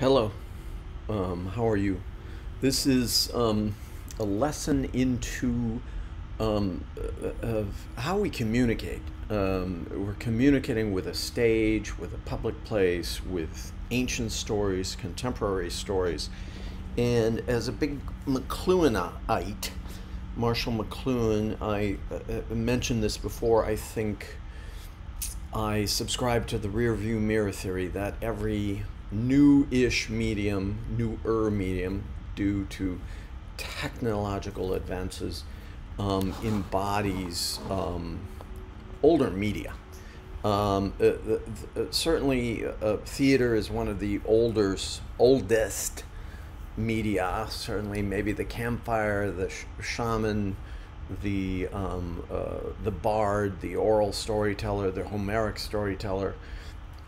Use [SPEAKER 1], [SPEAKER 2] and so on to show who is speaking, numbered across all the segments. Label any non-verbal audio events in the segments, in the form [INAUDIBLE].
[SPEAKER 1] Hello, um, how are you? This is um, a lesson into um, uh, of how we communicate. Um, we're communicating with a stage, with a public place, with ancient stories, contemporary stories, and as a big McLuhanite, Marshall McLuhan, I uh, uh, mentioned this before. I think I subscribe to the rear view mirror theory that every new-ish medium, newer medium, due to technological advances, um, embodies um, older media. Um, uh, uh, uh, certainly, uh, theater is one of the oldest, oldest media. Certainly, maybe the campfire, the sh- shaman, the um, uh, the bard, the oral storyteller, the Homeric storyteller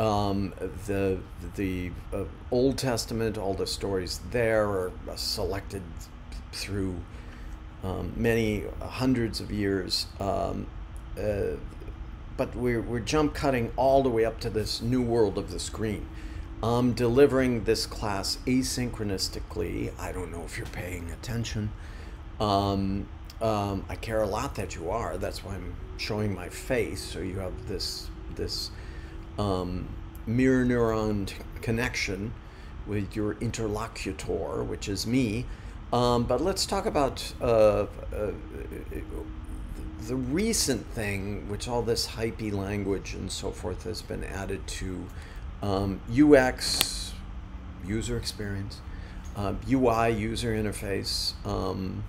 [SPEAKER 1] um, the the uh, Old Testament, all the stories there are selected through um, many hundreds of years. Um, uh, but we're, we're jump cutting all the way up to this new world of the screen. I'm delivering this class asynchronistically. I don't know if you're paying attention. Um, um, I care a lot that you are. That's why I'm showing my face, so you have this this um, mirror neuron connection with your interlocutor, which is me. Um, but let's talk about uh, uh, the recent thing, which all this hypey language and so forth has been added to um, UX, user experience, uh, UI, user interface, um,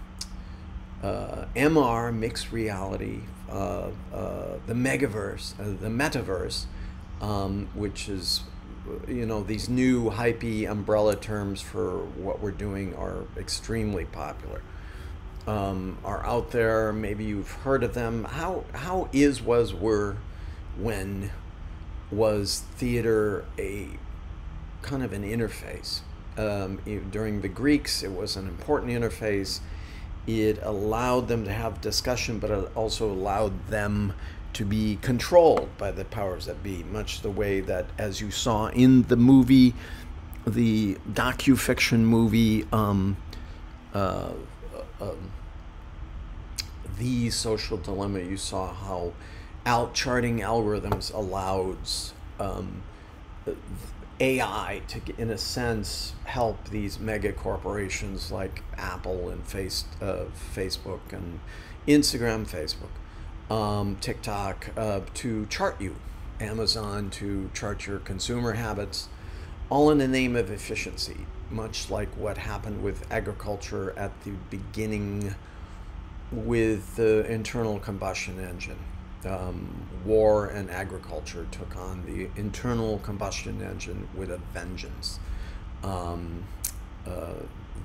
[SPEAKER 1] uh, MR, mixed reality, uh, uh, the megaverse, the metaverse um, which is, you know, these new hypey umbrella terms for what we're doing are extremely popular. Um, are out there. Maybe you've heard of them. How how is was were when was theater a kind of an interface? Um, during the Greeks, it was an important interface. It allowed them to have discussion, but it also allowed them to be controlled by the powers that be, much the way that, as you saw in the movie, the docu-fiction movie, um, uh, uh, the social dilemma. You saw how out charting algorithms allows um, AI to, in a sense, help these mega corporations like Apple and face, uh, Facebook and Instagram, Facebook um, TikTok uh, to chart you, Amazon to chart your consumer habits, all in the name of efficiency, much like what happened with agriculture at the beginning with the internal combustion engine. Um, war and agriculture took on the internal combustion engine with a vengeance. Um, uh,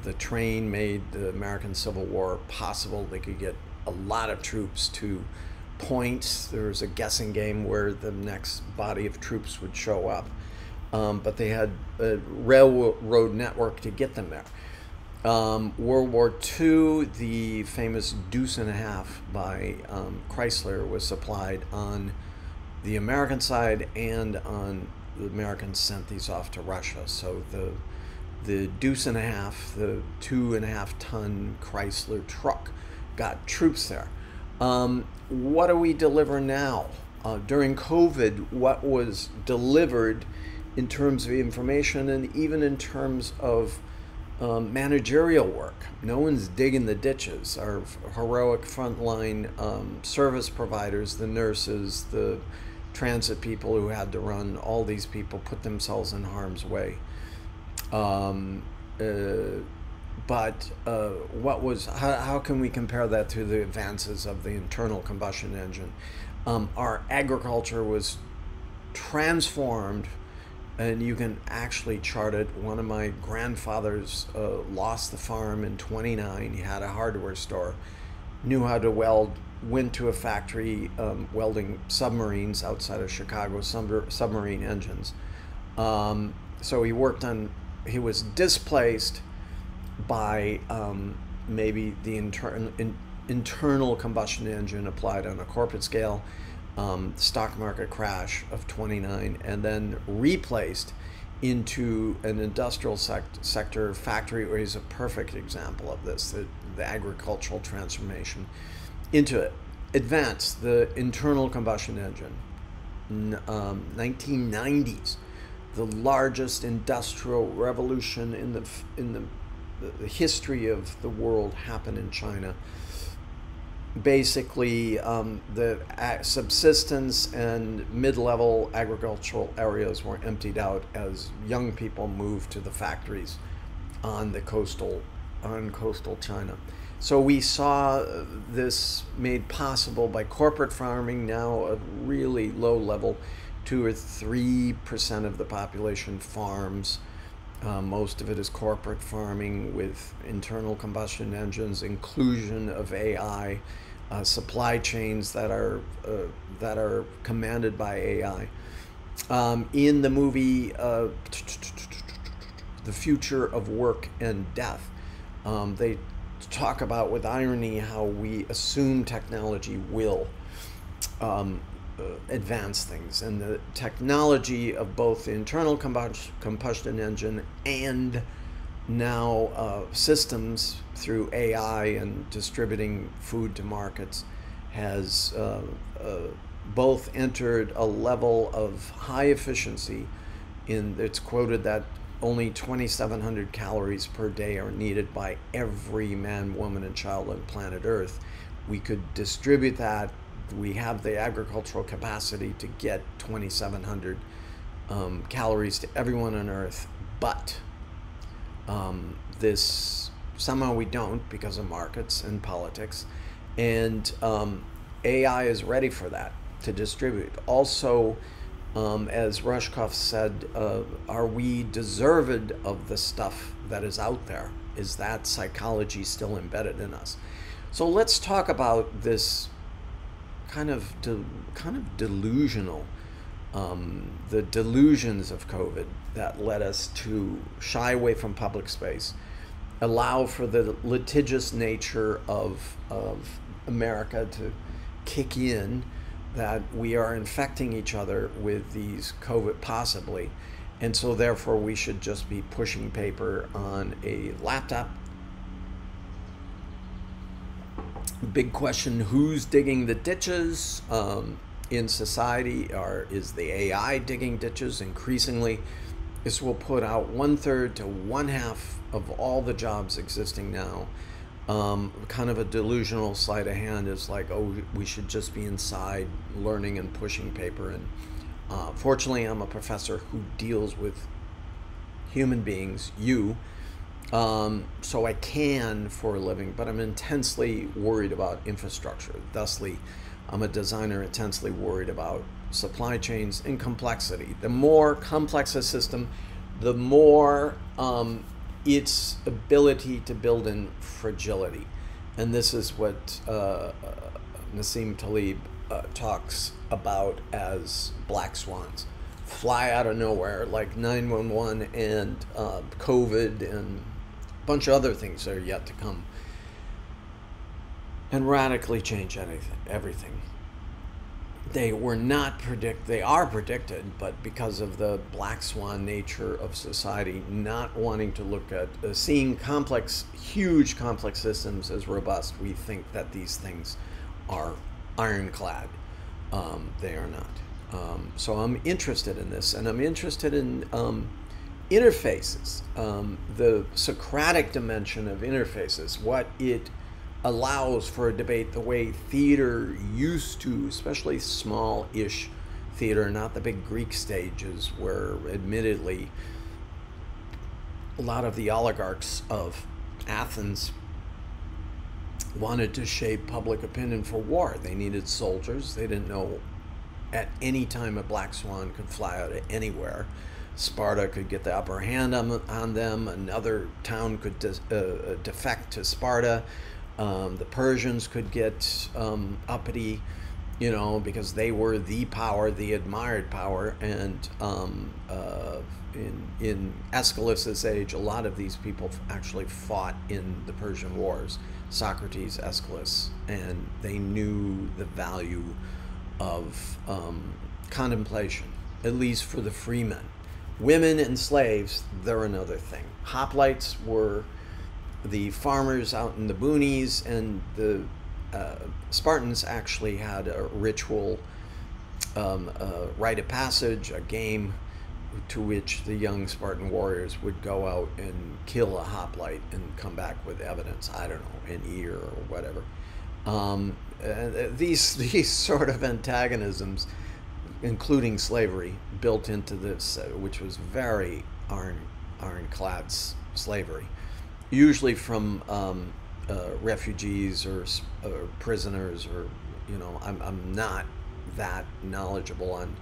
[SPEAKER 1] the train made the American Civil War possible. They could get a lot of troops to points. There was a guessing game where the next body of troops would show up. Um, but they had a railroad network to get them there. Um, World War II, the famous Deuce and a Half by um, Chrysler was supplied on the American side and on the Americans sent these off to Russia. So the the Deuce and a Half, the two and a half ton Chrysler truck, got troops there. Um, what do we deliver now? Uh, during COVID, what was delivered in terms of information and even in terms of um, managerial work. No one's digging the ditches. Our heroic frontline um, service providers, the nurses, the transit people who had to run, all these people put themselves in harm's way. Um, uh, but uh, what was how, how can we compare that to the advances of the internal combustion engine? Um, our agriculture was transformed and you can actually chart it. One of my grandfathers uh, lost the farm in 29 he had a hardware store knew how to weld went to a factory um, welding submarines outside of chicago sub- submarine engines. Um, so he worked on he was displaced by um, maybe the inter- in, internal combustion engine applied on a corporate scale, um, stock market crash of 29, and then replaced into an industrial sect- sector. Factory is a perfect example of this. The, the agricultural transformation into it. advance the internal combustion engine. Um, 1990s, the largest industrial revolution in the in the, the history of the world happened in China basically um, the subsistence and mid-level agricultural areas were emptied out as young people moved to the factories on the coastal on coastal China. So we saw this made possible by corporate farming now a really low level, two or three percent of the population farms. Uh, most of it is corporate farming with internal combustion engines, inclusion of AI, uh, supply chains that are uh, that are commanded by AI. Um, in the movie, uh, the future of work and death, um, they talk about with irony how we assume technology will um, advance things, and the technology of both the internal combustion engine and now uh, systems through AI and distributing food to markets has uh, uh, both entered a level of high efficiency. In it's quoted that only 2,700 calories per day are needed by every man, woman, and child on planet Earth. We could distribute that. We have the agricultural capacity to get 2,700 um, calories to everyone on Earth, but um, this somehow we don't because of markets and politics, and um, AI is ready for that to distribute. Also, um, as Rushkoff said, uh, are we deserved of the stuff that is out there? Is that psychology still embedded in us? So let's talk about this kind of de- kind of delusional um, the delusions of COVID that led us to shy away from public space, allow for the litigious nature of, of America to kick in, that we are infecting each other with these COVID possibly. And so, therefore, we should just be pushing paper on a laptop. Big question who's digging the ditches? Um, in society are is the AI digging ditches increasingly. This will put out one third to one half of all the jobs existing now. Um, kind of a delusional sleight of hand is like, oh, we should just be inside learning and pushing paper. And uh, fortunately, I'm a professor who deals with human beings, you. Um, so I can for a living, but I'm intensely worried about infrastructure. Thusly, I'm a designer intensely worried about supply chains and complexity. The more complex a system, the more um, its ability to build in fragility. And this is what uh, Nassim Taleb uh, talks about as black swans. Fly out of nowhere, like 911 and uh, COVID and bunch of other things that are yet to come and radically change anything, everything. They were not predict. They are predicted, but because of the black swan nature of society, not wanting to look at uh, seeing complex, huge complex systems as robust, we think that these things are ironclad. Um, they are not. Um, so I'm interested in this, and I'm interested in um, interfaces, um, the Socratic dimension of interfaces, what it allows for a debate the way theater used to, especially small ish theater, not the big Greek stages where, admittedly, a lot of the oligarchs of Athens wanted to shape public opinion for war. They needed soldiers. They didn't know at any time a black swan could fly out of anywhere. Sparta could get the upper hand on, on them. Another town could de- uh, uh defect to Sparta. Um, the Persians could get um, uppity, you know, because they were the power, the admired power. And um, uh, in, in Aeschylus's age, a lot of these people actually fought in the Persian Wars. Socrates, Aeschylus, and they knew the value of um, contemplation, at least for the freemen. Women and slaves, they're another thing. Hoplites were the farmers out in the boonies, and the uh, Spartans actually had a ritual um, a rite of passage, a game to which the young Spartan warriors would go out and kill a hoplite and come back with evidence. I don't know, an ear or whatever. Um, these [LAUGHS] these sort of antagonisms, including slavery, built into this, uh, which was very iron ironclad slavery, usually from um, uh, refugees or, or prisoners or you know I'm, I'm not that knowledgeable on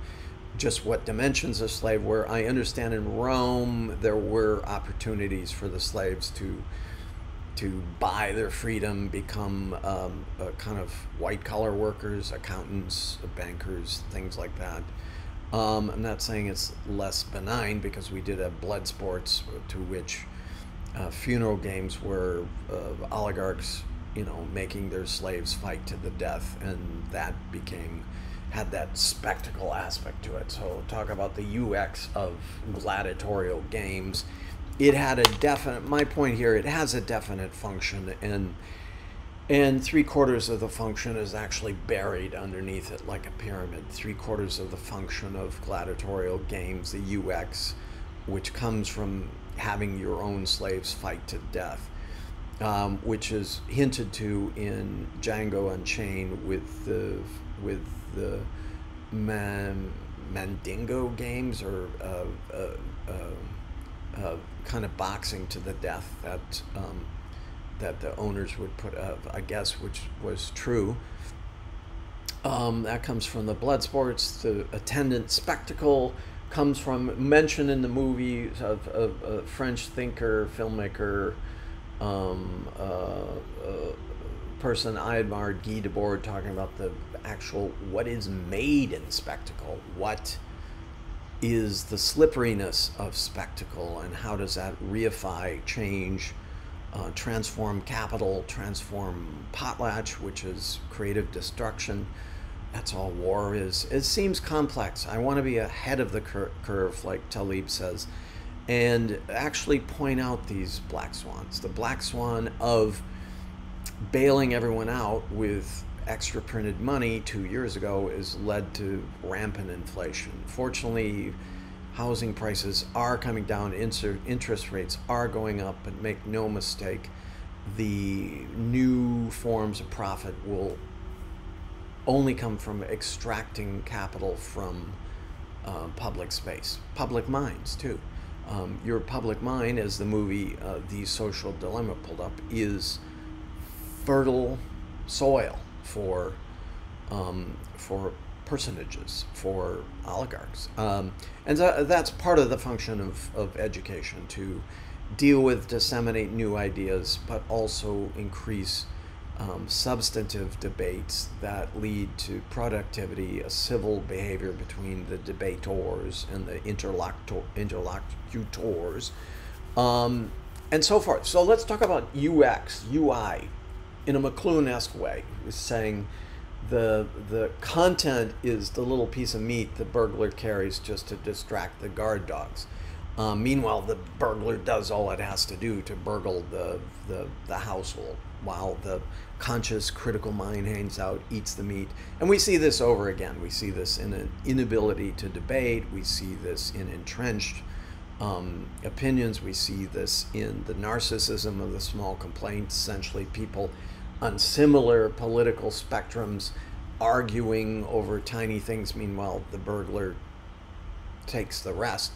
[SPEAKER 1] just what dimensions of slave were. I understand in Rome there were opportunities for the slaves to to buy their freedom, become um, a kind of white collar workers, accountants, bankers, things like that. Um, I'm not saying it's less benign because we did have blood sports to which uh, funeral games were uh, oligarchs, you know, making their slaves fight to the death, and that became had that spectacle aspect to it. So talk about the UX of gladiatorial games. It had a definite. My point here, it has a definite function, and and three quarters of the function is actually buried underneath it like a pyramid. Three quarters of the function of gladiatorial games, the UX, which comes from having your own slaves fight to death. Um, which is hinted to in Django Unchained with the with the Man, Mandingo games or uh, uh, uh, uh, kind of boxing to the death that um, that the owners would put up, I guess, which was true. Um, that comes from the blood sports. The attendant spectacle comes from mentioned in the movie of, of a French thinker, filmmaker, um, uh, uh, person I admired, Guy Debord, talking about the actual what is made in spectacle, what is the slipperiness of spectacle, and how does that reify, change, uh, transform capital, transform potlatch, which is creative destruction. That's all war is. It seems complex. I want to be ahead of the cur- curve, like Taleb says, and actually point out these black swans. The black swan of bailing everyone out with extra printed money two years ago has led to rampant inflation. Fortunately, housing prices are coming down, interest rates are going up, but make no mistake, the new forms of profit will only come from extracting capital from uh, public space, public minds too. Um, your public mind, as the movie uh, The Social Dilemma pulled up, is fertile soil for um, for personages, for oligarchs, um, and so that's part of the function of, of education to deal with, disseminate new ideas, but also increase um, substantive debates that lead to productivity, a civil behavior between the debaters and the interlocutor, interlocutors, um, and so forth. So let's talk about UX, UI, in a McLuhan-esque way, saying the the content is the little piece of meat the burglar carries just to distract the guard dogs. Um, meanwhile, the burglar does all it has to do to burgle the, the, the household, while the conscious, critical mind hangs out, eats the meat. And we see this over again. We see this in an inability to debate. We see this in entrenched um, opinions. We see this in the narcissism of the small complaints. Essentially, people on similar political spectrums arguing over tiny things. Meanwhile, the burglar takes the rest.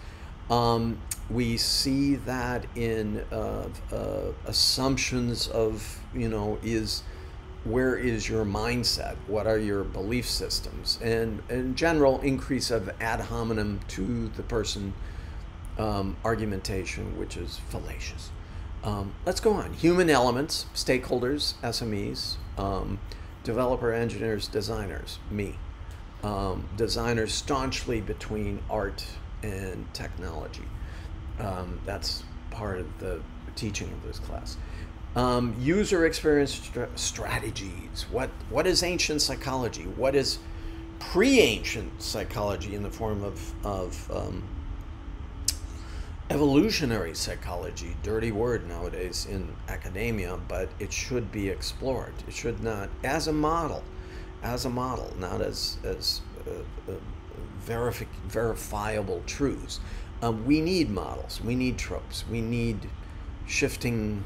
[SPEAKER 1] Um, we see that in uh, uh, assumptions of, you know, is where is your mindset? What are your belief systems? And in general, increase of ad hominem to the person um, argumentation, which is fallacious. Um, let's go on. Human elements, stakeholders, SMEs, um, developer, engineers, designers, me. Um, designers staunchly between art and technology. Um, that's part of the teaching of this class. Um, user experience strategies. What what is ancient psychology? What is pre-ancient psychology in the form of of um, evolutionary psychology, dirty word nowadays in academia, but it should be explored. It should not, as a model, as a model, not as as uh, uh, verifi- verifiable truths. Um, we need models. We need tropes. We need shifting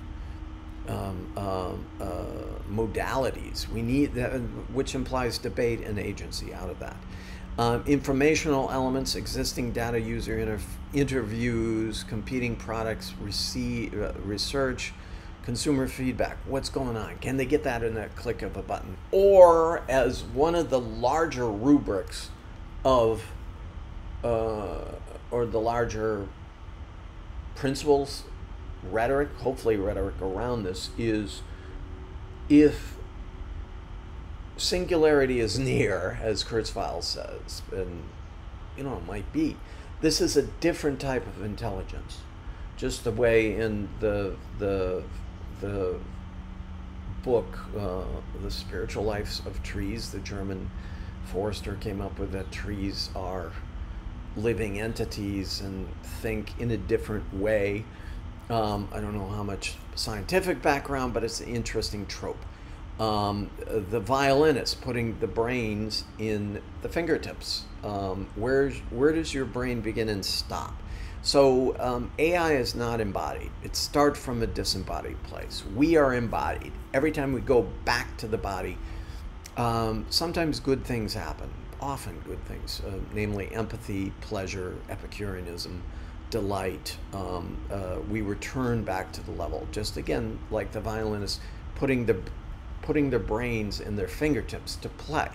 [SPEAKER 1] um, uh, uh, modalities. We need that, which implies debate and agency out of that. Um, informational elements, existing data user inter- interviews, competing products, receive, uh, research, consumer feedback. What's going on? Can they get that in a click of a button? Or as one of the larger rubrics of, uh, or the larger principles, rhetoric, hopefully rhetoric around this, is if singularity is near, as Kurzweil says, and you know, it might be. This is a different type of intelligence. Just the way in the the the book, uh, The Spiritual Lives of Trees, the German forester came up with that trees are living entities and think in a different way. Um, I don't know how much scientific background, but it's an interesting trope um, the violinist putting the brains in the fingertips. Um, where where does your brain begin and stop? So um, AI is not embodied. It starts from a disembodied place. We are embodied. Every time we go back to the body, um, sometimes good things happen. Often good things, uh, namely empathy, pleasure, Epicureanism, delight. Um, uh, we return back to the level. Just again, like the violinist putting the putting their brains in their fingertips to play.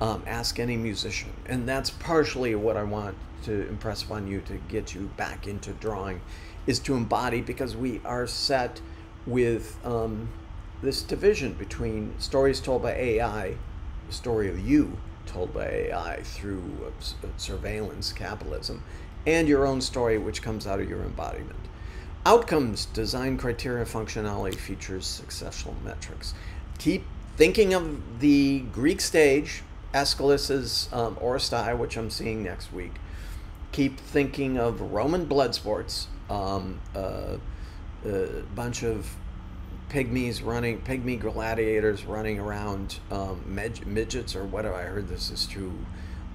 [SPEAKER 1] Um, ask any musician. And that's partially what I want to impress upon you to get you back into drawing is to embody because we are set with um, this division between stories told by AI, the story of you told by AI through surveillance capitalism, and your own story, which comes out of your embodiment. Outcomes, design criteria, functionality, features, successful metrics keep thinking of the Greek stage, Aeschylus's um, Oresteia, which I'm seeing next week. Keep thinking of Roman blood sports, um, uh, a bunch of pygmies running, pygmy gladiators running around, um, midgets or whatever. I heard this is true.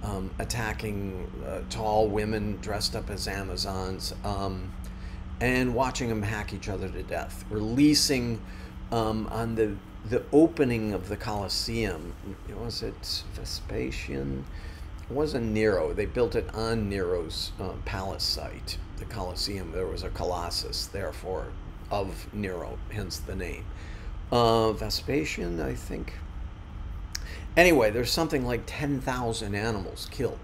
[SPEAKER 1] Um, attacking uh, tall women dressed up as Amazons um, and watching them hack each other to death. Releasing um, on the the opening of the Colosseum, was it Vespasian? It wasn't Nero. They built it on Nero's uh, palace site, the Colosseum. There was a Colossus, therefore, of Nero, hence the name. Uh, Vespasian, I think. Anyway, there's something like 10,000 animals killed,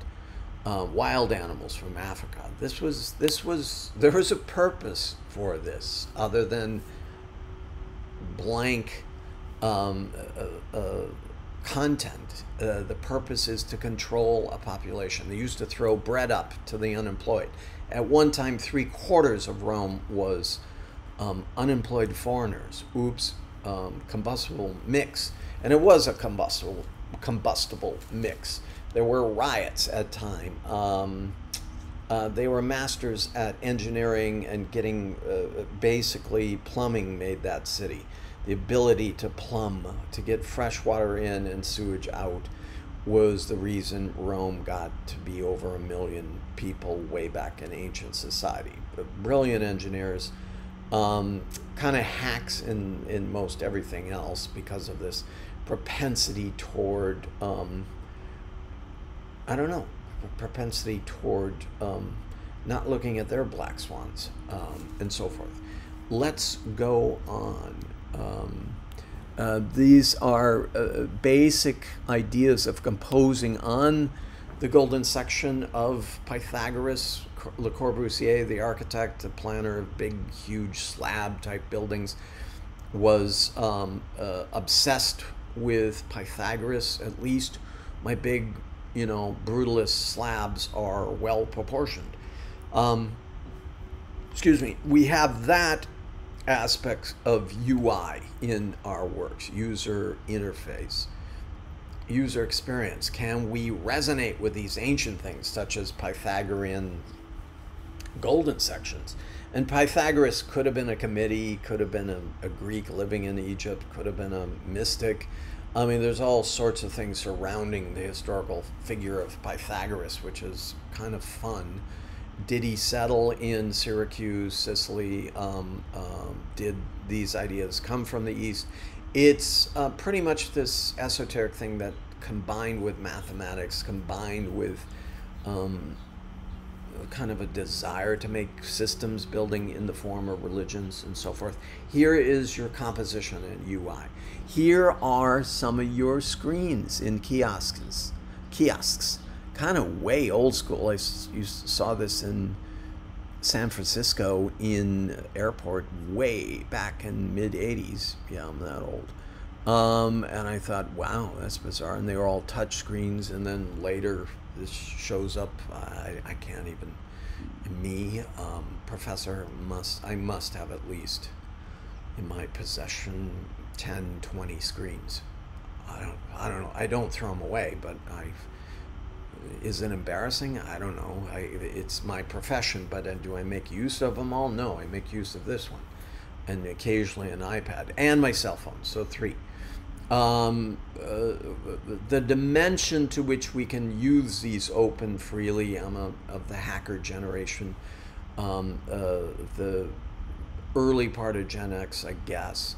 [SPEAKER 1] uh, wild animals from Africa. This was, this was, there was a purpose for this other than blank um, uh, uh, content. Uh, the purpose is to control a population. They used to throw bread up to the unemployed. At one time, three quarters of Rome was um, unemployed foreigners. Oops, um, combustible mix, and it was a combustible combustible mix. There were riots at time. Um, uh, they were masters at engineering and getting uh, basically plumbing made that city the ability to plumb, to get fresh water in and sewage out, was the reason Rome got to be over a million people way back in ancient society. Brilliant engineers, um, kind of hacks in, in most everything else because of this propensity toward, um, I don't know, propensity toward um, not looking at their black swans um, and so forth. Let's go on. Um, uh, these are uh, basic ideas of composing on the golden section of Pythagoras, Le Corbusier, the architect, the planner of big, huge slab type buildings, was um, uh, obsessed with Pythagoras. At least my big, you know, brutalist slabs are well proportioned. Um, excuse me. We have that aspects of UI in our works, user interface, user experience. Can we resonate with these ancient things, such as Pythagorean golden sections. And Pythagoras could have been a committee, could have been a, a Greek living in Egypt, could have been a mystic. I mean, there's all sorts of things surrounding the historical figure of Pythagoras, which is kind of fun. Did he settle in Syracuse, Sicily? Um, um, did these ideas come from the East? It's uh, pretty much this esoteric thing that combined with mathematics, combined with um, kind of a desire to make systems building in the form of religions and so forth. Here is your composition in UI. Here are some of your screens in kiosks. Kiosks, kind of way old school. I you saw this in San Francisco in airport way back in mid 80s. Yeah, I'm that old. Um, and I thought, wow, that's bizarre. And they were all touch screens. And then later, this shows up. I, I can't even. Me, um, professor, must I must have at least in my possession 10, 20 screens. I don't, I don't know. I don't throw them away, but I. Is it embarrassing? I don't know. I, it's my profession, but uh, do I make use of them all? No, I make use of this one, and occasionally an iPad and my cell phone. So three um, uh, the dimension to which we can use these open freely. I'm a, of the hacker generation, um, uh, the early part of Gen X, I guess,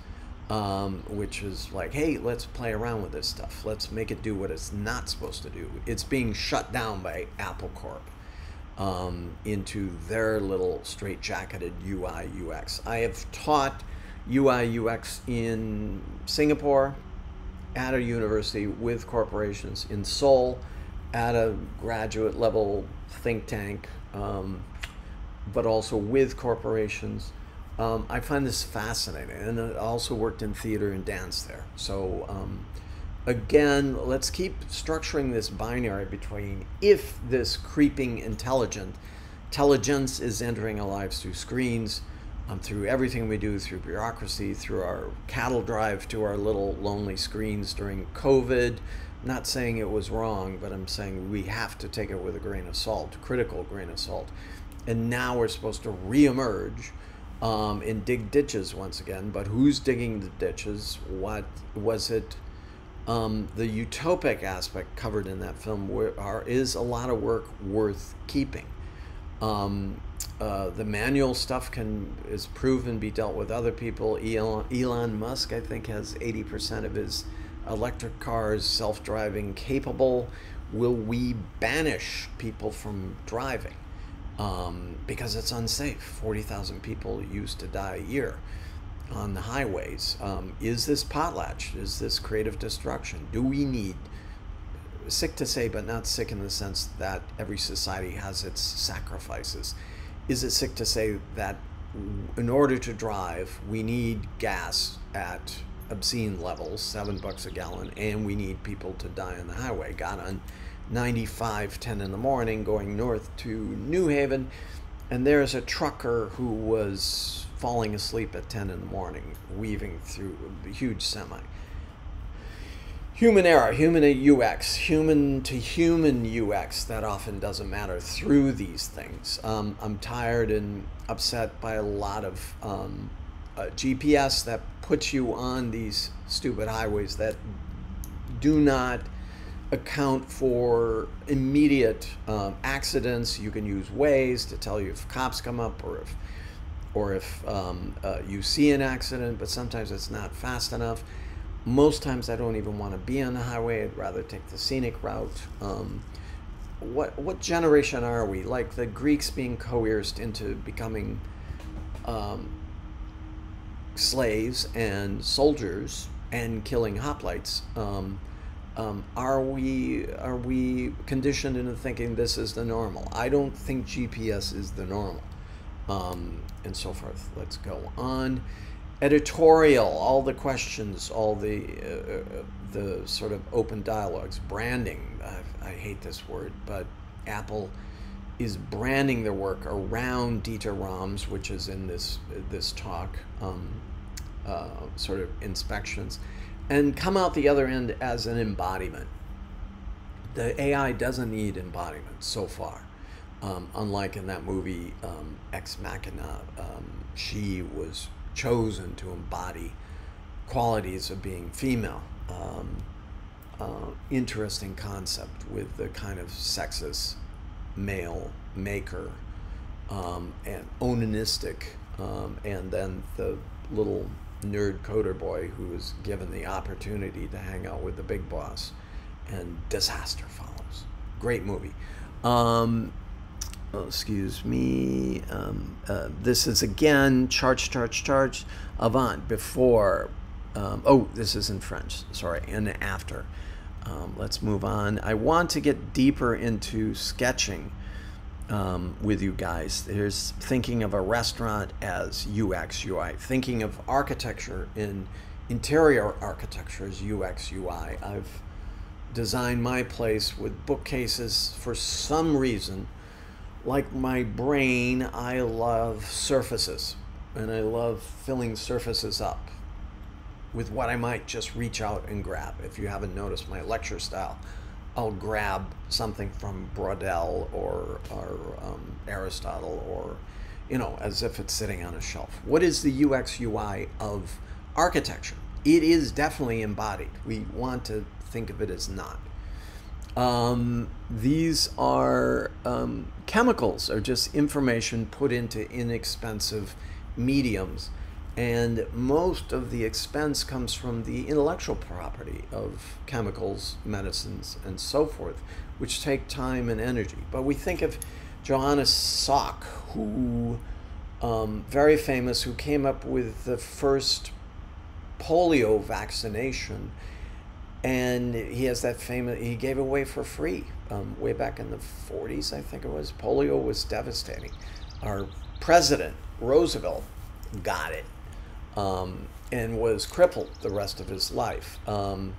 [SPEAKER 1] um, which is like, hey, let's play around with this stuff. Let's make it do what it's not supposed to do. It's being shut down by Apple Corp. Um, into their little straight-jacketed UI UX. I have taught UI UX in Singapore, at a university with corporations in Seoul at a graduate level think tank, um, but also with corporations. Um, I find this fascinating, and I also worked in theater and dance there. So, um, again, let's keep structuring this binary between if this creeping intelligent intelligence is entering our lives through screens um, through everything we do, through bureaucracy, through our cattle drive to our little lonely screens during COVID. Not saying it was wrong, but I'm saying we have to take it with a grain of salt, critical grain of salt. And now we're supposed to reemerge um, and dig ditches once again. But who's digging the ditches? What was it? Um, the utopic aspect covered in that film are, is a lot of work worth keeping. Um, uh, the manual stuff can is proven be dealt with other people. Elon, Elon Musk, I think, has 80% of his electric cars self-driving capable. Will we banish people from driving um, because it's unsafe? 40,000 people used to die a year on the highways. Um, is this potlatch? Is this creative destruction? Do we need sick to say, but not sick in the sense that every society has its sacrifices? is it sick to say that in order to drive, we need gas at obscene levels, seven bucks a gallon, and we need people to die on the highway. Got on 95, 10 in the morning, going north to New Haven, and there's a trucker who was falling asleep at 10 in the morning, weaving through a huge semi human error, human UX, human to human UX, that often doesn't matter through these things. Um, I'm tired and upset by a lot of um, uh, GPS that puts you on these stupid highways that do not account for immediate um, accidents. You can use Waze to tell you if cops come up or if or if um, uh, you see an accident, but sometimes it's not fast enough most times I don't even want to be on the highway. I'd rather take the scenic route. Um, what what generation are we? Like the Greeks being coerced into becoming um, slaves and soldiers and killing hoplites. Um, um, are we are we conditioned into thinking this is the normal? I don't think GPS is the normal, um, and so forth. Let's go on editorial, all the questions, all the uh, uh, the sort of open dialogues, branding. I, I, hate this word, but Apple is branding their work around Dieter Rams, which is in this this talk, um, uh, sort of inspections, and come out the other end as an embodiment. The AI doesn't need embodiment so far. Um, unlike in that movie um, Ex Machina, um, she was chosen to embody qualities of being female. Um, uh, interesting concept with the kind of sexist male maker um, and onanistic, um, and then the little nerd coder boy who was given the opportunity to hang out with the big boss, and disaster follows. Great movie. Um, oh, excuse me. Um, uh, this is again charge, charge, charge. Avant before. Um, oh, this is in French. Sorry, and after. Um, let's move on. I want to get deeper into sketching um, with you guys. There's thinking of a restaurant as UX, UI, thinking of architecture in interior architecture as UX, UI. I've designed my place with bookcases for some reason. Like my brain, I love surfaces and I love filling surfaces up with what I might just reach out and grab. If you haven't noticed my lecture style, I'll grab something from Braudel or, or um, Aristotle or, you know, as if it's sitting on a shelf. What is the UX UI of architecture? It is definitely embodied. We want to think of it as not. Um, these are um, chemicals, or just information put into inexpensive mediums and most of the expense comes from the intellectual property of chemicals, medicines, and so forth, which take time and energy. But we think of Johannes Salk, who um, very famous, who came up with the first polio vaccination, and he has that famous. He gave away for free um, way back in the 40s, I think it was. Polio was devastating. Our president Roosevelt got it um, and was crippled the rest of his life. Um,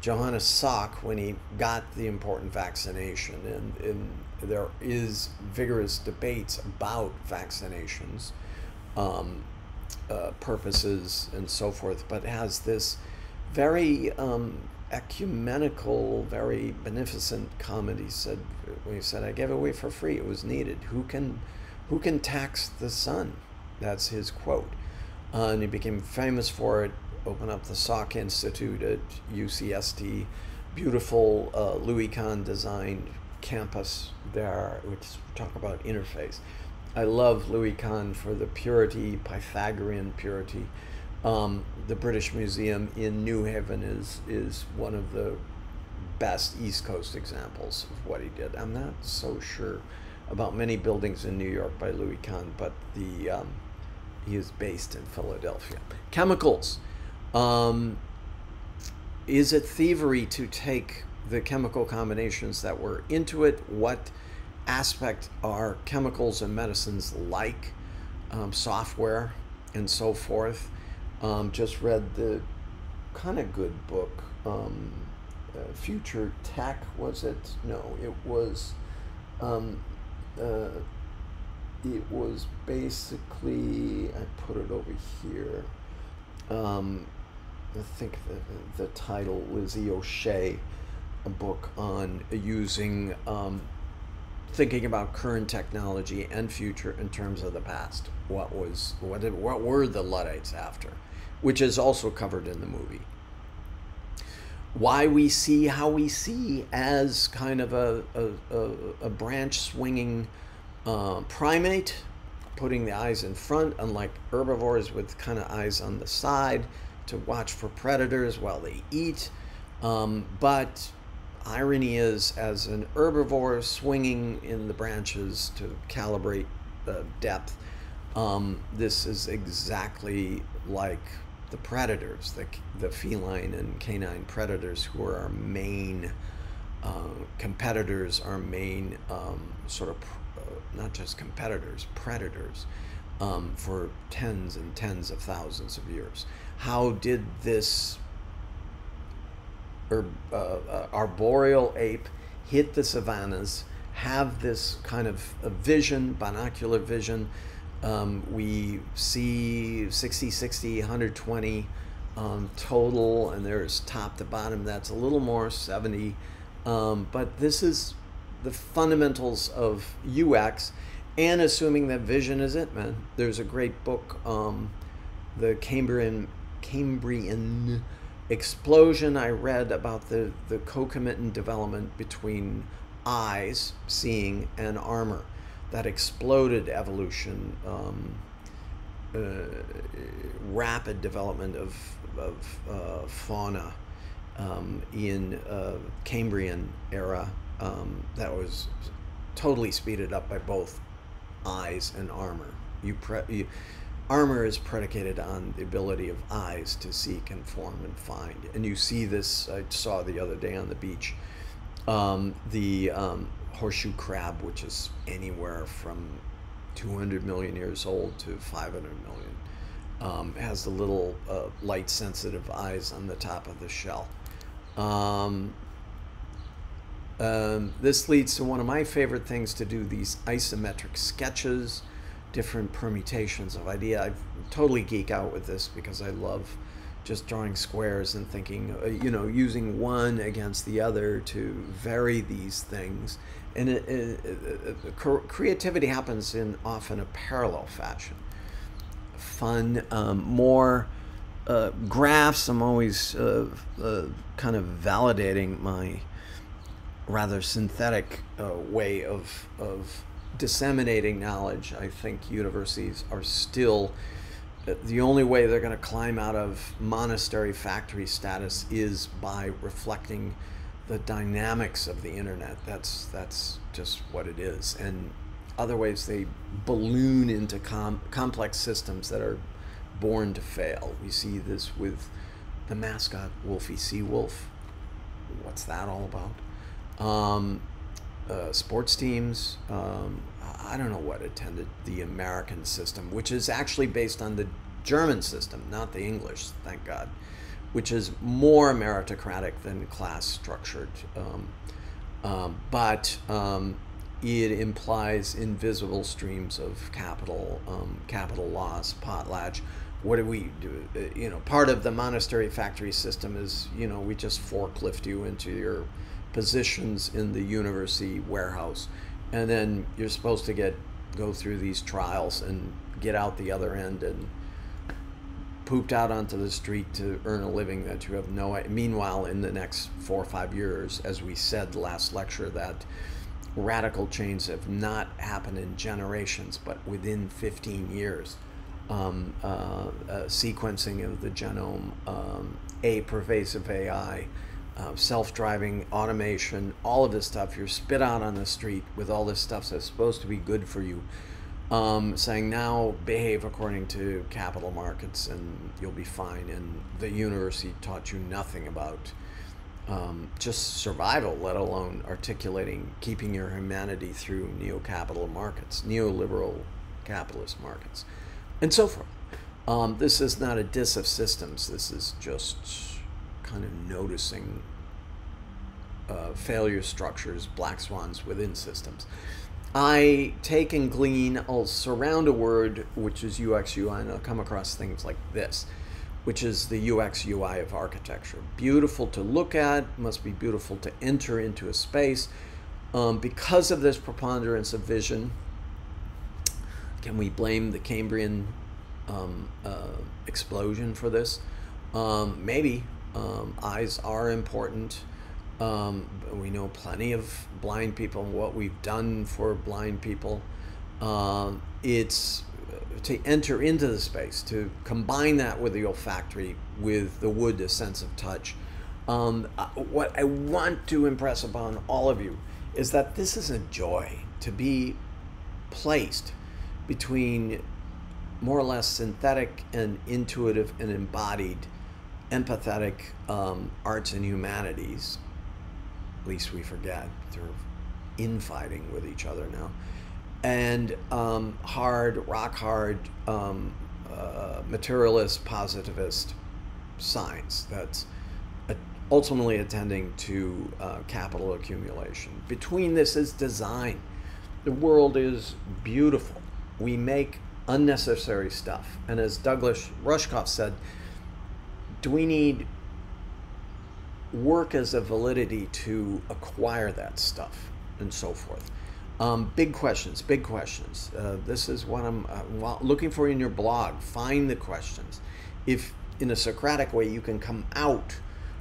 [SPEAKER 1] Johannes Salk, when he got the important vaccination, and, and there is vigorous debates about vaccinations, um, uh, purposes, and so forth, but has this very um, ecumenical, very beneficent comment. He said, when he said, "I gave away for free. It was needed. Who can, who can tax the sun?" That's his quote uh, and he became famous for it. Opened up the Salk Institute at UCSD, beautiful uh, Louis Kahn designed campus there, which talk about interface. I love Louis Kahn for the purity, Pythagorean purity. Um, the British Museum in New Haven is is one of the best East Coast examples of what he did. I'm not so sure about many buildings in New York by Louis Kahn, but the um, he is based in Philadelphia. Chemicals. Um, is it thievery to take the chemical combinations that were into it? What aspect are chemicals and medicines like? Um, software and so forth. Um, just read the kind of good book, um, uh, Future Tech, was it? No, it was. Um, uh, it was basically I put it over here. Um, I think the, the title was E. O'Shea, a book on using um, thinking about current technology and future in terms of the past. What was what did, what were the Luddites after, which is also covered in the movie. Why we see how we see as kind of a a, a, a branch swinging uh, primate, putting the eyes in front, unlike herbivores with kind of eyes on the side to watch for predators while they eat. Um, but irony is, as an herbivore swinging in the branches to calibrate the depth, um, this is exactly like the predators, the, the feline and canine predators, who are our main uh, competitors, our main um, sort of not just competitors, predators, um, for tens and tens of thousands of years. How did this herb, uh, uh, arboreal ape hit the savannas, have this kind of vision, binocular vision? Um, we see 60, 60, 120 um, total, and there's top to bottom. That's a little more, 70. Um, but this is the fundamentals of UX and assuming that vision is it, man. There's a great book, um, the Cambrian Cambrian explosion I read about the, the concomitant development between eyes, seeing, and armor. That exploded evolution, um, uh, rapid development of, of uh, fauna um, in uh, Cambrian era um, that was totally speeded up by both eyes and armor. You, pre- you armor is predicated on the ability of eyes to seek and form and find. And you see this, I saw the other day on the beach, um, the um, horseshoe crab, which is anywhere from 200 million years old to 500 million, um, has the little uh, light sensitive eyes on the top of the shell. Um, this leads to one of my favorite things to do these isometric sketches different permutations of idea. I totally geek out with this because I love just drawing squares and thinking, uh, you know, using one against the other to vary these things. And it, it, it, creativity happens in often a parallel fashion. Fun, um, more uh, graphs. I'm always uh, uh, kind of validating my rather synthetic uh, way of of disseminating knowledge. I think universities are still the only way they're going to climb out of monastery factory status is by reflecting the dynamics of the internet. That's that's just what it is. And other ways they balloon into com- complex systems that are born to fail. We see this with the mascot Wolfie Sea Wolf. What's that all about? Um, uh, sports teams. Um, I don't know what attended the American system, which is actually based on the German system, not the English, thank God, which is more meritocratic than class structured. Um, um, but um, it implies invisible streams of capital, um, capital loss, potlatch. What do we do? Uh, you know, part of the monastery factory system is, you know, we just forklift you into your positions in the university warehouse. And then you're supposed to get go through these trials and get out the other end and pooped out onto the street to earn a living that you have no meanwhile in the next four or five years as we said last lecture that radical change have not happened in generations but within 15 years um, uh, uh, sequencing of the genome um, a pervasive ai uh, self-driving automation all of this stuff. You're spit out on the street with all this stuff that's supposed to be good for you. Um, saying now behave according to capital markets and you'll be fine. And the university taught you nothing about um, just survival let alone articulating keeping your humanity through neo-capital markets neoliberal capitalist markets and so forth. Um, this is not a diss of systems. This is just kind of noticing uh, failure structures, black swans within systems. I take and glean, I'll surround a word which is UX UI, and I'll come across things like this, which is the UX UI of architecture. Beautiful to look at, must be beautiful to enter into a space. Um, because of this preponderance of vision, can we blame the Cambrian um, uh, explosion for this? Um, maybe, um, eyes are important. Um, we know plenty of blind people what we've done for blind people. Um, it's uh, to enter into the space, to combine that with the olfactory, with the wood, a sense of touch. Um, uh, what I want to impress upon all of you is that this is a joy to be placed between more or less synthetic and intuitive and embodied empathetic um, arts and humanities, at least we forget, they're infighting with each other now, and um, hard, rock hard, um, uh, materialist, positivist science that's ultimately attending to uh, capital accumulation. Between this is design. The world is beautiful. We make unnecessary stuff. And as Douglas Rushkoff said, do we need work as a validity to acquire that stuff? and so forth. Um, big questions, big questions. Uh, this is what I'm uh, looking for in your blog. Find the questions. If in a Socratic way you can come out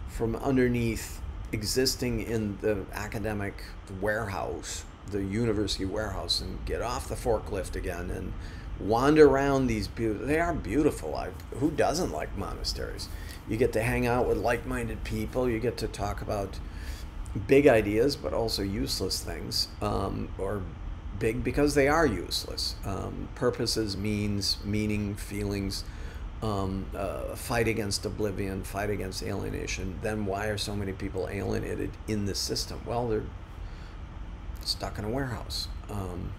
[SPEAKER 1] from underneath existing in the academic warehouse, the university warehouse, and get off the forklift again and wander around these beautiful. They are beautiful. I, who doesn't like monasteries? You get to hang out with like-minded people. You get to talk about big ideas, but also useless things, um, or big because they are useless. Um, purposes, means, meaning, feelings. Um, uh, fight against oblivion, fight against alienation. Then why are so many people alienated in the system? Well, they're stuck in a warehouse. Um,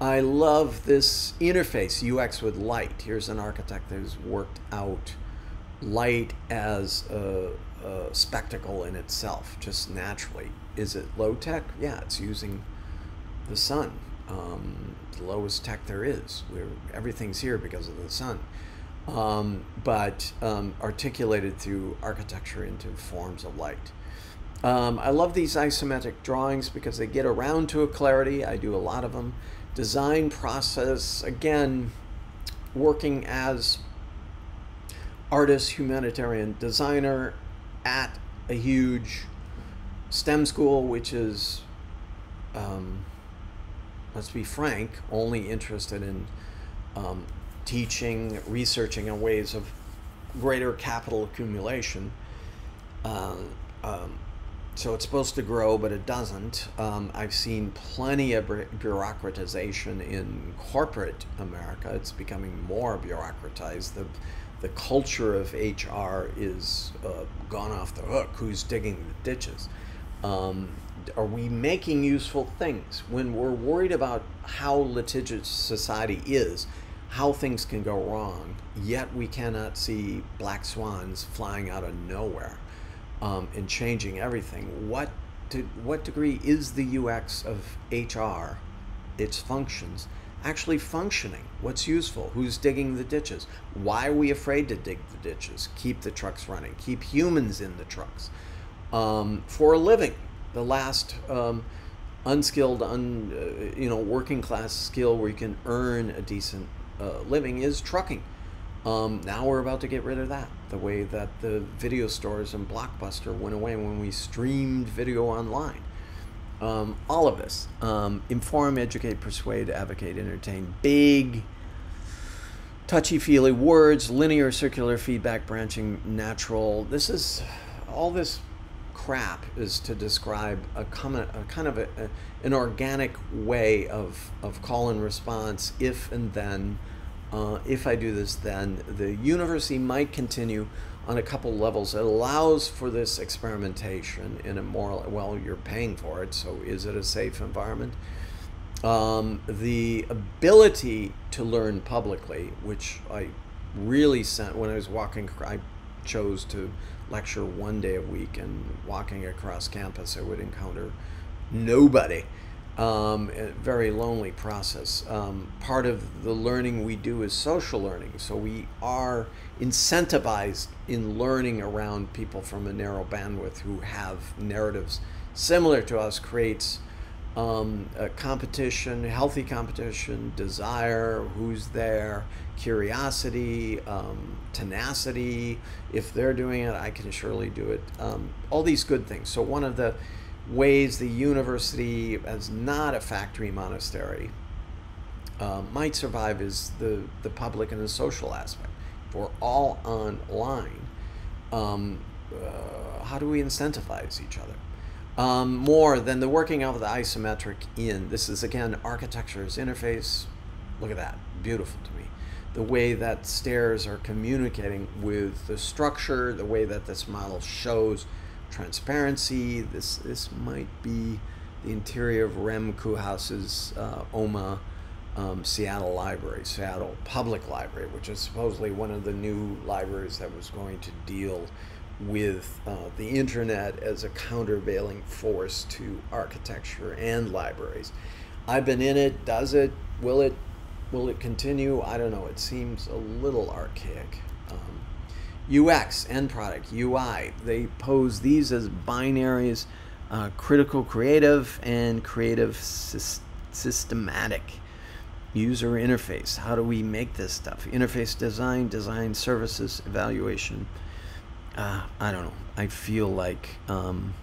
[SPEAKER 1] I love this interface, UX with light. Here's an architect who's worked out light as a, a, spectacle in itself, just naturally. Is it low tech? Yeah, it's using the sun. Um, the lowest tech there is. We're, everything's here because of the sun. Um, but um, articulated through architecture into forms of light. Um, I love these isometric drawings because they get around to a clarity. I do a lot of them design process, again, working as artist, humanitarian designer at a huge STEM school, which is, um, let's be frank, only interested in um, teaching, researching on ways of greater capital accumulation. Uh, um, so it's supposed to grow, but it doesn't. Um, I've seen plenty of bureaucratization in corporate America. It's becoming more bureaucratized. The, the culture of HR is uh, gone off the hook. Who's digging the ditches? Um, are we making useful things? When we're worried about how litigious society is, how things can go wrong, yet we cannot see black swans flying out of nowhere um, and changing everything. What to what degree is the UX of HR, its functions, actually functioning? What's useful? Who's digging the ditches? Why are we afraid to dig the ditches? Keep the trucks running. Keep humans in the trucks um, for a living. The last um, unskilled, un, uh, you know, working class skill where you can earn a decent uh, living is trucking. Um, now we're about to get rid of that. The way that the video stores and Blockbuster went away when we streamed video online. Um, all of this um, inform, educate, persuade, advocate, entertain. Big, touchy feely words, linear, circular feedback, branching, natural. This is all this crap is to describe a, a kind of a, a, an organic way of, of call and response, if and then uh, if I do this, then the university might continue on a couple levels. It allows for this experimentation in a more, well, you're paying for it, so is it a safe environment? Um, the ability to learn publicly, which I really sent when I was walking, I chose to lecture one day a week, and walking across campus, I would encounter nobody um, a very lonely process. Um, part of the learning we do is social learning, so we are incentivized in learning around people from a narrow bandwidth who have narratives similar to us, creates um, competition, healthy competition, desire, who's there, curiosity, um, tenacity. If they're doing it, I can surely do it. Um, all these good things. So one of the ways the university, as not a factory monastery, uh, might survive is the, the public and the social aspect. If we're all online, um, uh, how do we incentivize each other? Um, more than the working out of the isometric in. This is again architecture's interface. Look at that, beautiful to me. The way that stairs are communicating with the structure, the way that this model shows transparency. This this might be the interior of Rem Koolhaas's uh, OMA um, Seattle Library, Seattle Public Library, which is supposedly one of the new libraries that was going to deal with uh, the internet as a countervailing force to architecture and libraries. I've been in it. Does it? Will it? Will it continue? I don't know. It seems a little archaic. UX, end product, UI. They pose these as binaries uh, critical creative and creative systematic user interface. How do we make this stuff? Interface design, design services, evaluation. Uh, I don't know. I feel like, um,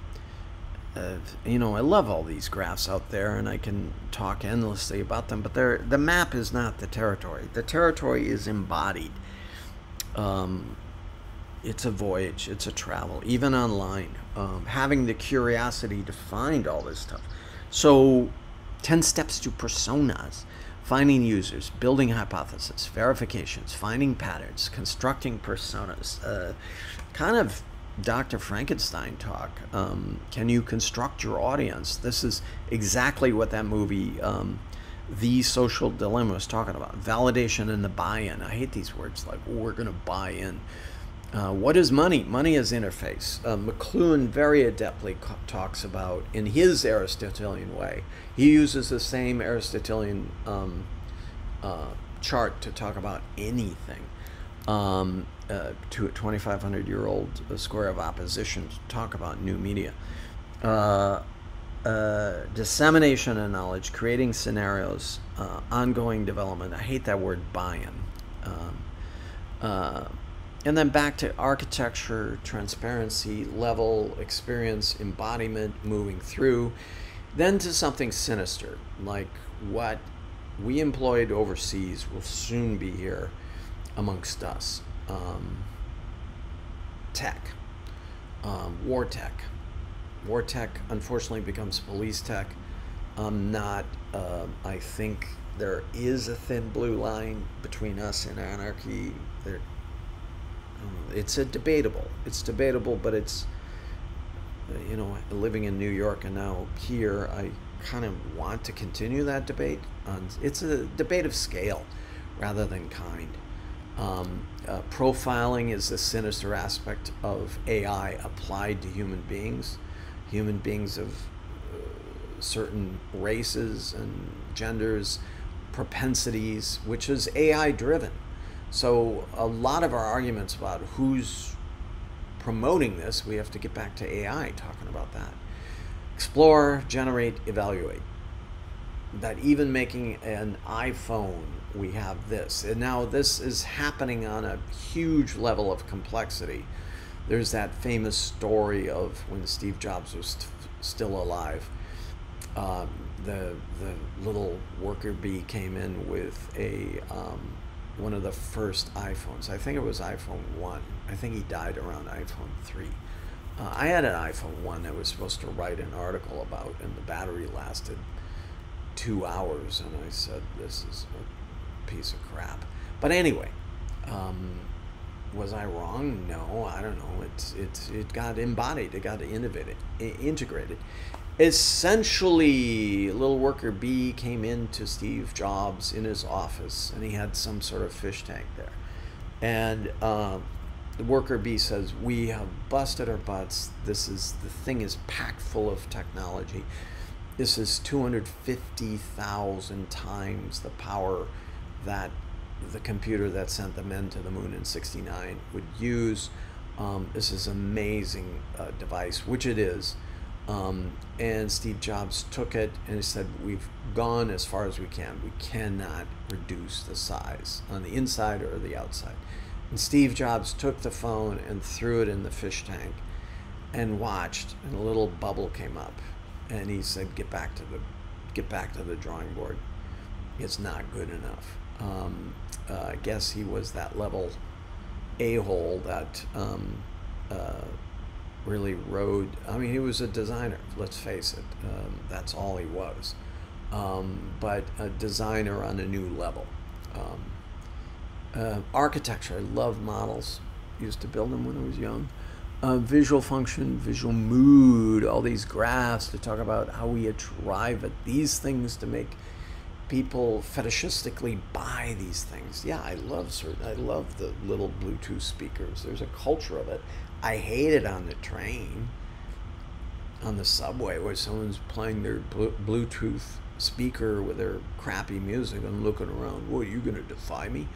[SPEAKER 1] uh, you know, I love all these graphs out there and I can talk endlessly about them, but the map is not the territory. The territory is embodied. Um, it's a voyage, it's a travel, even online. Um, having the curiosity to find all this stuff. So, 10 steps to personas finding users, building hypotheses, verifications, finding patterns, constructing personas. Uh, kind of Dr. Frankenstein talk. Um, can you construct your audience? This is exactly what that movie, um, The Social Dilemma, was talking about. Validation and the buy in. I hate these words like, we're going to buy in. Uh, what is money? Money is interface. Uh, McLuhan very adeptly talks about, in his Aristotelian way, he uses the same Aristotelian um, uh, chart to talk about anything. Um, uh, to a 2,500 year old square of opposition to talk about new media. Uh, uh, dissemination of knowledge, creating scenarios, ongoing development. I hate that word buy in. Um, and then back to architecture, transparency, level, experience, embodiment, moving through, then to something sinister, like what we employed overseas will soon be here amongst us. Um, tech, um, war tech. War tech, unfortunately, becomes police tech. I'm not, uh, I think there is a thin blue line between us and anarchy. There, it's a debatable. It's debatable, but it's you know living in New York and now here, I kind of want to continue that debate. On, it's a debate of scale rather than kind. Um, uh, profiling is the sinister aspect of AI applied to human beings, human beings of uh, certain races and genders, propensities, which is AI driven. So a lot of our arguments about who's promoting this, we have to get back to AI talking about that. Explore, generate, evaluate. That even making an iPhone, we have this. And now this is happening on a huge level of complexity. There's that famous story of when Steve Jobs was st- still alive. Um, the the little worker bee came in with a um, one of the first iPhones. I think it was iPhone 1. I think he died around iPhone 3. Uh, I had an iPhone 1 that was supposed to write an article about, and the battery lasted two hours. And I said, This is a piece of crap. But anyway, um, was I wrong? No, I don't know. It's, it's, it got embodied, it got innovated, integrated essentially little worker bee came into steve jobs in his office and he had some sort of fish tank there. And um, the worker bee says we have busted our butts. This is the thing is packed full of technology. This is 250000 times the power that the computer that sent the men to the moon in 69 would use. Um, this is amazing uh, device which it is um, and Steve Jobs took it and he said, We've gone as far as we can. We cannot reduce the size on the inside or the outside. And Steve Jobs took the phone and threw it in the fish tank and watched, and a little bubble came up. And he said, Get back to the, get back to the drawing board. It's not good enough. Um, uh, I guess he was that level a hole that um, uh, really rode. I mean, he was a designer. Let's face it. Um, that's all he was. Um, but a designer on a new level. Um, uh, architecture. I love models. Used to build them when I was young. Uh, visual function, visual mood, all these graphs to talk about how we arrive at these things to make people fetishistically buy these things. Yeah, I love certain. I love the little Bluetooth speakers. There's a culture of it. I hate it on the train, on the subway, where someone's playing their Bluetooth speaker with their crappy music and looking around. What are you going to defy me?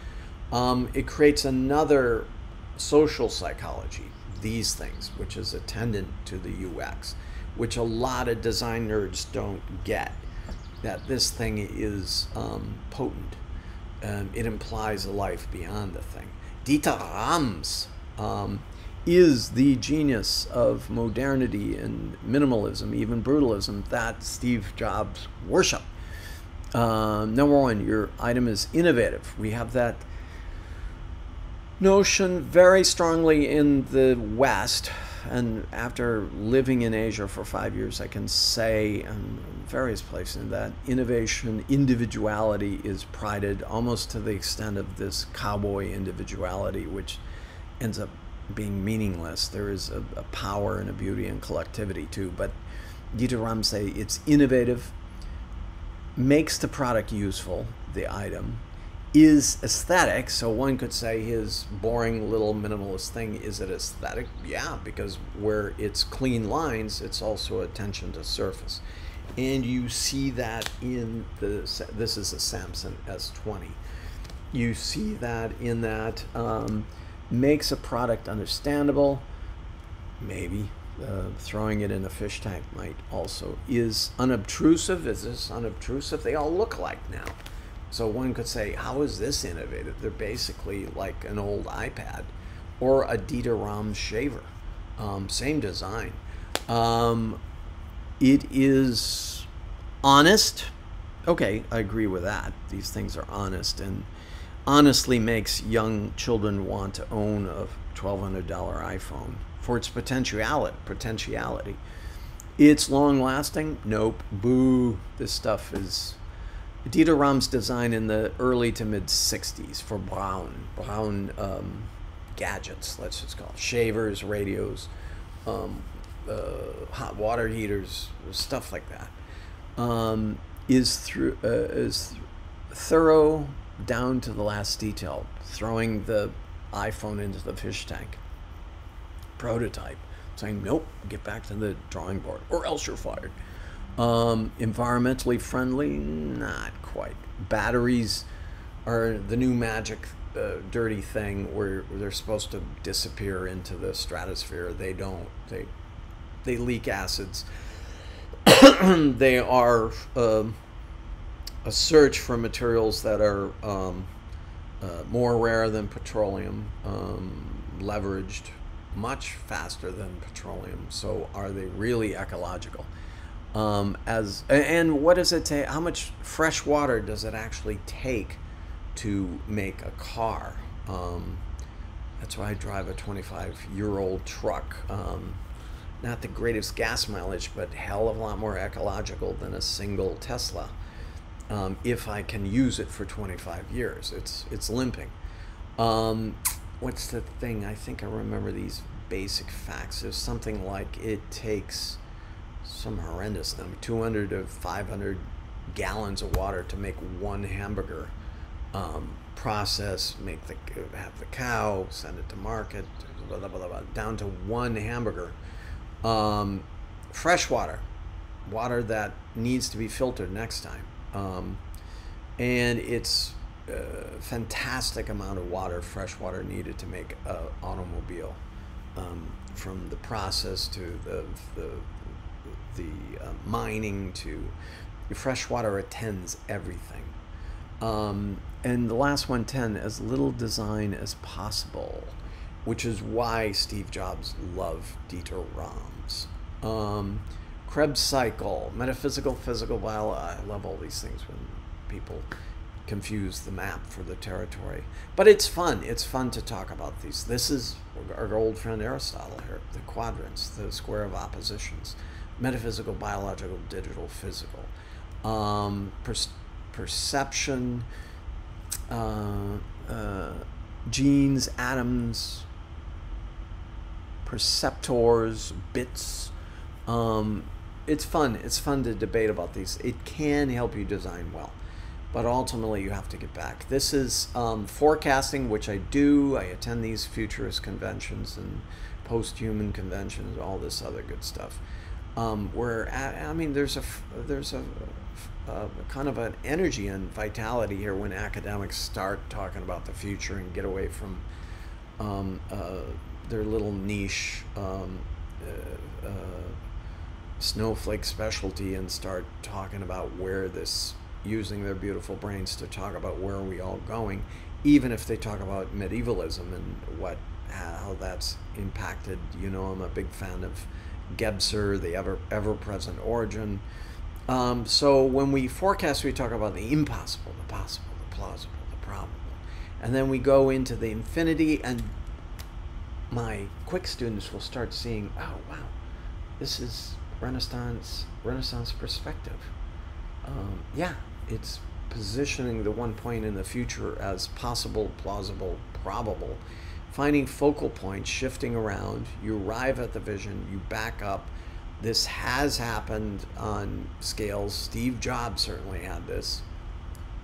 [SPEAKER 1] Um, it creates another social psychology, these things, which is attendant to the UX, which a lot of design nerds don't get. That this thing is um, potent. Um, it implies a life beyond the thing. Dieter Rams um, is the genius of modernity and minimalism, even brutalism, that Steve Jobs worship. Uh, number one, your item is innovative. We have that notion very strongly in the West. And after living in Asia for five years, I can say in various places that innovation, individuality is prided almost to the extent of this cowboy individuality, which ends up being meaningless. There is a, a power and a beauty and collectivity too. But Dieter Rams say it's innovative, makes the product useful, the item, is aesthetic. So one could say his boring little minimalist thing is it aesthetic? Yeah, because where it's clean lines, it's also attention to surface. And you see that in the, this is a Samsung S20. You see that in that um, makes a product understandable, maybe. Uh, throwing it in a fish tank might also. Is unobtrusive? Is this unobtrusive? They all look like now. So one could say, how is this innovative? They're basically like an old iPad or a Dieter Rams shaver. Um, same design. Um, it is honest. Okay, I agree with that. These things are honest and honestly makes young children want to own a $1,200 iPhone for its potentiality. potentiality. It's long lasting? Nope. Boo. This stuff is Dieter Rams' design in the early to mid 60s for Braun. Braun um, gadgets, let's just call it. Shavers, radios, um, uh, hot water heaters, stuff like that. Um, is through uh, is thorough down to the last detail, throwing the iPhone into the fish tank. Prototype, saying, nope, get back to the drawing board, or else you're fired. Um, environmentally friendly, not quite. Batteries are the new magic uh, dirty thing where they're supposed to disappear into the stratosphere. They don't. They they leak acids. [COUGHS] they are uh, a search for materials that are um, uh, more rare than petroleum, um, leveraged much faster than petroleum. So, are they really ecological? Um, as and what does it take? How much fresh water does it actually take to make a car? Um, that's why I drive a 25 year old truck. Um, not the greatest gas mileage, but hell of a lot more ecological than a single Tesla. Um, if I can use it for 25 years, it's it's limping. Um, what's the thing? I think I remember these basic facts. There's something like it takes some horrendous number 200 to 500 gallons of water to make one hamburger. Um, process make the have the cow send it to market blah, blah, blah, down to one hamburger. Um, fresh water water that needs to be filtered next time. Um, and it's a fantastic amount of water fresh water needed to make an automobile. Um, from the process to the, the the uh, mining to freshwater attends everything. Um, and the last 110, as little design as possible, which is why Steve Jobs loved Dieter Rams. Um, Krebs cycle, metaphysical, physical, well, I love all these things when people confuse the map for the territory. But it's fun. It's fun to talk about these. This is our old friend Aristotle here, the quadrants, the square of oppositions metaphysical, biological, digital, physical. Um, per- perception, uh, uh, genes, atoms, perceptors, bits. Um, it's fun. It's fun to debate about these. It can help you design well, but ultimately you have to get back. This is um, forecasting, which I do. I attend these futurist conventions and post-human conventions, all this other good stuff um, where I mean there's a there's a, a, kind of an energy and vitality here when academics start talking about the future and get away from um, uh, their little niche um, uh, uh, snowflake specialty and start talking about where this using their beautiful brains to talk about where are we all going even if they talk about medievalism and what how that's impacted you know i'm a big fan of gebser the ever ever present origin. Um, so when we forecast we talk about the impossible the possible the plausible the probable. And then we go into the infinity and my quick students will start seeing oh wow this is renaissance renaissance perspective. Um, yeah it's positioning the one point in the future as possible, plausible, probable, finding focal points, shifting around. You arrive at the vision, you back up. This has happened on scales. Steve Jobs certainly had this.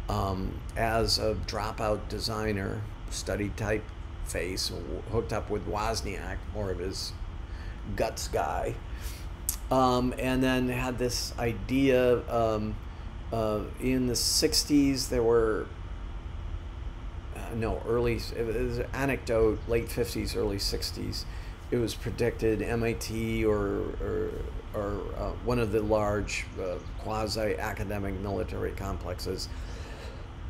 [SPEAKER 1] Um, as a dropout designer, studied typeface, hooked up with Wozniak, more of his guts guy, um, and then had this idea. Um, uh, in the 60s, there were, no, early, it was an anecdote, late 50s, early 60s. It was predicted MIT or, or, or uh, one of the large uh, quasi academic military complexes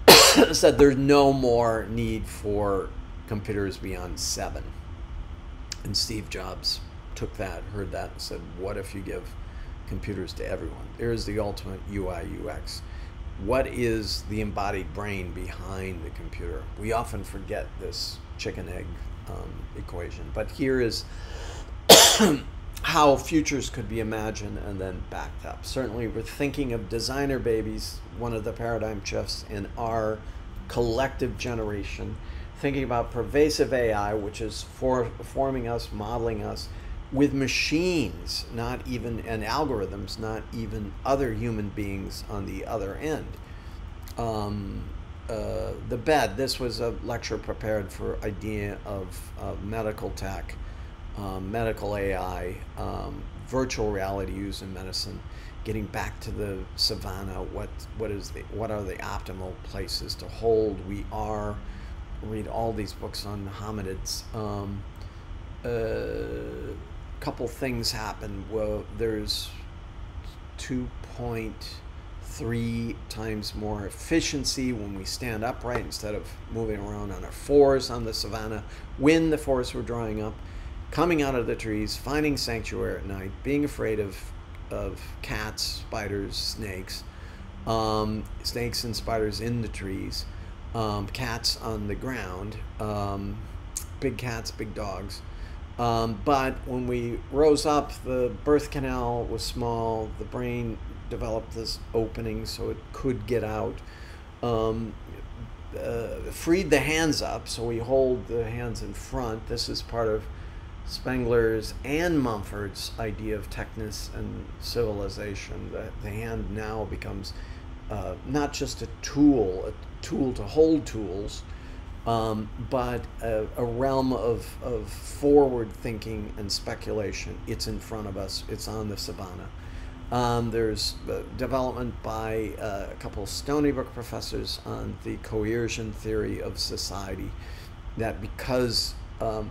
[SPEAKER 1] [COUGHS] said there's no more need for computers beyond seven. And Steve Jobs took that, heard that, and said, What if you give computers to everyone. There is the ultimate UI UX. What is the embodied brain behind the computer? We often forget this chicken egg um, equation, but here is [COUGHS] how futures could be imagined and then backed up. Certainly, we're thinking of designer babies, one of the paradigm shifts in our collective generation, thinking about pervasive AI, which is for, forming us, modeling us with machines, not even, and algorithms, not even other human beings on the other end. Um, uh, the bed, this was a lecture prepared for idea of, medical tech, um, medical AI, um, virtual reality used in medicine, getting back to the savannah, what, what, is the, what are the optimal places to hold? We are, read all these books on hominids. Um, uh, couple things happen. Well, there's 2.3 times more efficiency when we stand upright instead of moving around on our fours on the savannah when the forests were drying up, coming out of the trees, finding sanctuary at night, being afraid of, of cats, spiders, snakes, um, snakes and spiders in the trees, um, cats on the ground, um, big cats, big dogs. Um, but when we rose up, the birth canal was small. The brain developed this opening so it could get out. Um, uh, freed the hands up, so we hold the hands in front. This is part of Spengler's and Mumford's idea of technics and civilization. The, the hand now becomes uh, not just a tool, a tool to hold tools, um, but a, a, realm of, of forward thinking and speculation. It's in front of us, it's on the savannah. Um, there's development by uh, a couple of Stony Brook professors on the coercion theory of society, that because um,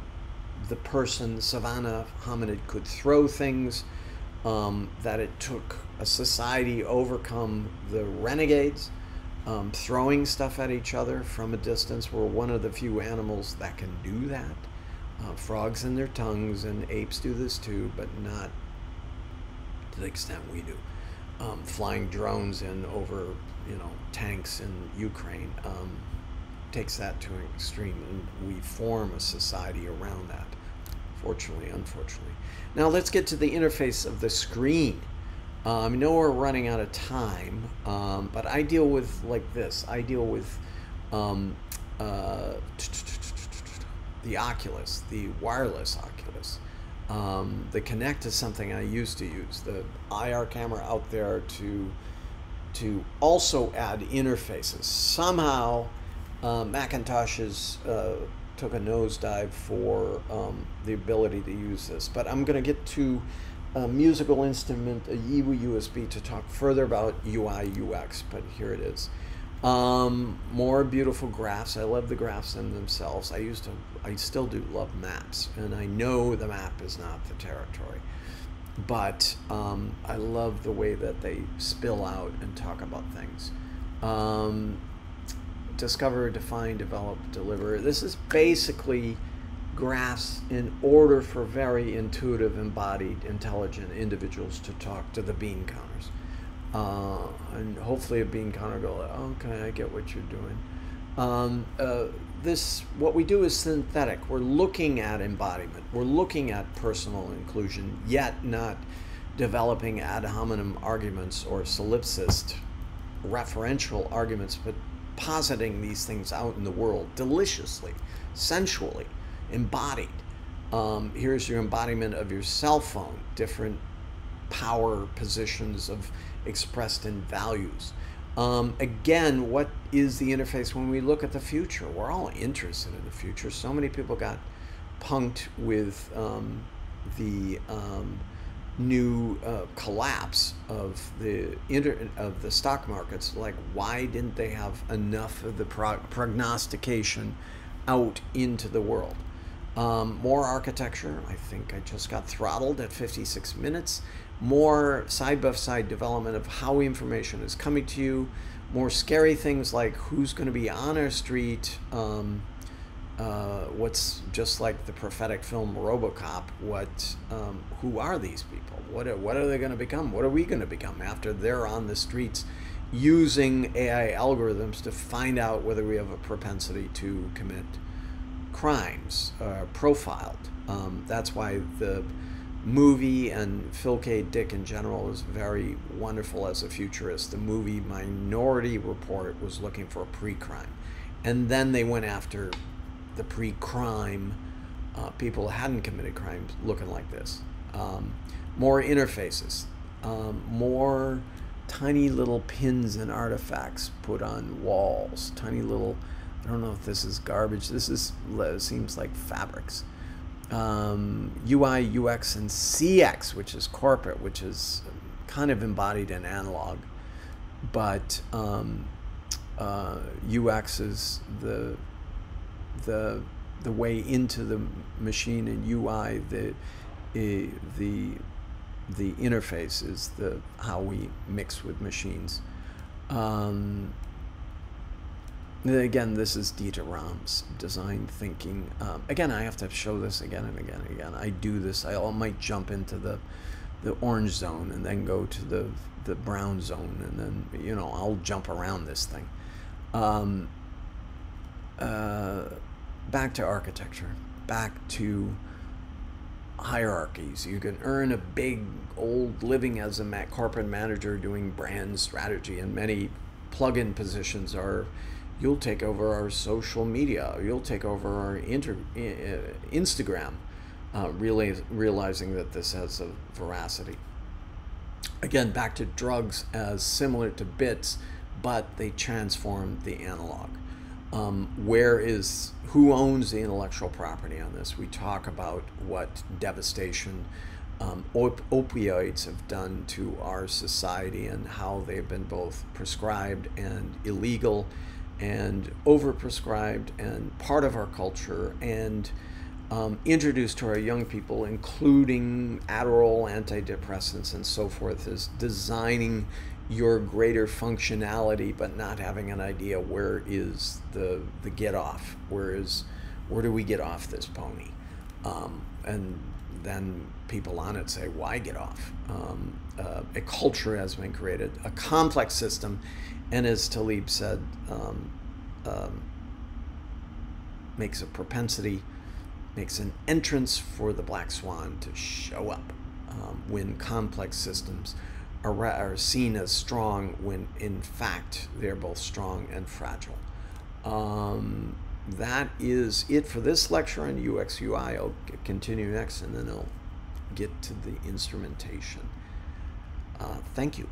[SPEAKER 1] the person, savannah hominid, could throw things, um, that it took a society overcome the renegades um, throwing stuff at each other from a distance. We're one of the few animals that can do that. Uh, frogs in their tongues and apes do this too, but not to the extent we do. Um, flying drones in over, you know, tanks in Ukraine um, takes that to an extreme, and we form a society around that. Fortunately, unfortunately. Now let's get to the interface of the screen. Um, I know we're running out of time, um, but I deal with like this. I deal with um, uh, the Oculus, the wireless Oculus. Um, the Kinect is something I used to use. The IR camera out there to to also add interfaces. Somehow, uh, Macintosh has uh, took a nosedive for um, the ability to use this. But I'm going to get to a musical instrument, a Yiwu USB to talk further about UI UX, but here it is. Um, more beautiful graphs. I love the graphs in themselves. I used to, I still do love maps, and I know the map is not the territory. but um, I love the way that they spill out and talk about things. Um, discover, define, develop, deliver. This is basically graphs in order for very intuitive, embodied, intelligent individuals to talk to the bean counters. Uh, and hopefully a bean counter go, okay, I get what you're doing. Um, uh, this, what we do is synthetic. We're looking at embodiment. We're looking at personal inclusion, yet not developing ad hominem arguments or solipsist referential arguments, but positing these things out in the world deliciously, sensually, embodied. Um, here's your embodiment of your cell phone, different power positions of expressed in values. Um, again, what is the interface when we look at the future? We're all interested in the future. So many people got punked with um, the um, new uh, collapse of the inter- of the stock markets. Like, why didn't they have enough of the pro- prognostication out into the world? Um, more architecture. I think I just got throttled at 56 minutes more side by side development of how information is coming to you, more scary things like who's going to be on our street, um, uh, what's just like the prophetic film RoboCop. What, um, who are these people? What are, what are they going to become? What are we going to become after they're on the streets using AI algorithms to find out whether we have a propensity to commit crimes, uh, profiled? Um, that's why the movie and Phil K. Dick in general is very wonderful as a futurist. The movie Minority Report was looking for a pre-crime, and then they went after the pre-crime uh, people hadn't committed crimes looking like this. Um, more interfaces, um, more tiny little pins and artifacts put on walls. Tiny little, I don't know if this is garbage. This is seems like fabrics um, UI, UX, and CX, which is corporate, which is kind of embodied in analog, but um, uh, UX is the the the way into the machine, and UI the the the interface is the how we mix with machines. Um, Again, this is Dieter Rams' design thinking. Um, again, I have to show this again and again and again. I do this. I might jump into the the orange zone and then go to the the brown zone and then you know I'll jump around this thing. Um, uh, back to architecture. Back to hierarchies. You can earn a big old living as a corporate manager doing brand strategy, and many plug-in positions are you'll take over our social media, you'll take over our inter, Instagram, uh, realizing that this has a veracity. Again, back to drugs as similar to bits, but they transform the analog. Um, where is who owns the intellectual property on this? We talk about what devastation um, op- opioids have done to our society and how they've been both prescribed and illegal and overprescribed and part of our culture and um, introduced to our young people, including Adderall, antidepressants, and so forth, is designing your greater functionality, but not having an idea where is the the get off, where is where do we get off this pony, um, and then people on it say, why get off? Um, uh, a culture has been created, a complex system, and as Taleb said, um, um, makes a propensity, makes an entrance for the black swan to show up um, when complex systems are, are seen as strong when in fact they're both strong and fragile. Um, that is it for this lecture on UX UI. I'll continue next and then I'll get to the instrumentation. Uh, thank you.